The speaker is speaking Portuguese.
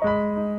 Música